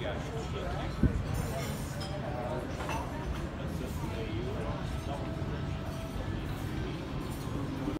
Yeah.